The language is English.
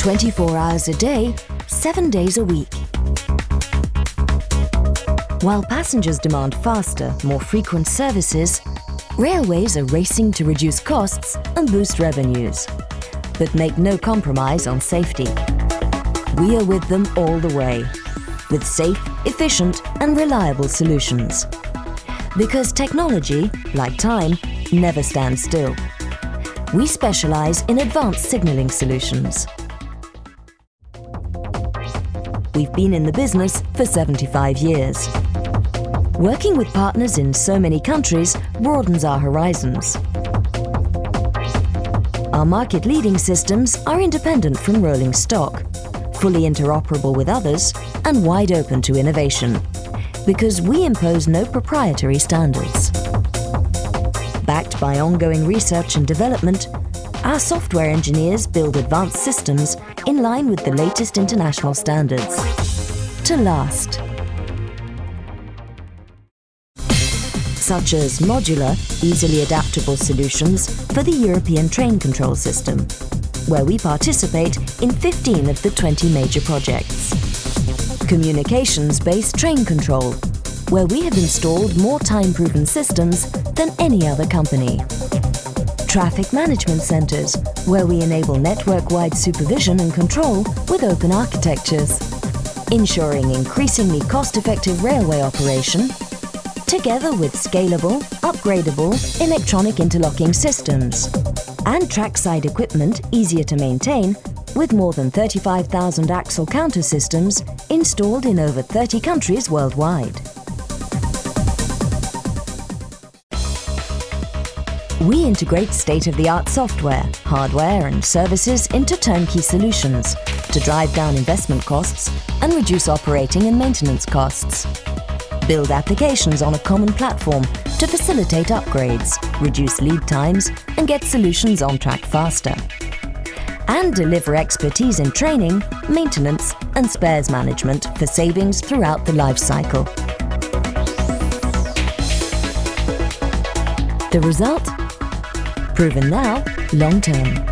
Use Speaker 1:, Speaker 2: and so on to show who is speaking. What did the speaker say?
Speaker 1: 24 hours a day, 7 days a week. While passengers demand faster, more frequent services, railways are racing to reduce costs and boost revenues, but make no compromise on safety. We are with them all the way, with safe, efficient and reliable solutions. Because technology, like time, never stands still. We specialize in advanced signaling solutions. We've been in the business for 75 years. Working with partners in so many countries broadens our horizons. Our market-leading systems are independent from rolling stock, fully interoperable with others and wide open to innovation, because we impose no proprietary standards. Backed by ongoing research and development, our software engineers build advanced systems in line with the latest international standards. To last. such as modular, easily adaptable solutions for the European train control system, where we participate in 15 of the 20 major projects. Communications-based train control, where we have installed more time-proven systems than any other company. Traffic management centres, where we enable network-wide supervision and control with open architectures, ensuring increasingly cost-effective railway operation together with scalable, upgradable electronic interlocking systems. And trackside equipment easier to maintain with more than 35,000 axle counter systems installed in over 30 countries worldwide. We integrate state-of-the-art software, hardware and services into turnkey solutions to drive down investment costs and reduce operating and maintenance costs build applications on a common platform to facilitate upgrades, reduce lead times and get solutions on track faster. And deliver expertise in training, maintenance and spares management for savings throughout the life cycle. The result? Proven now, long term.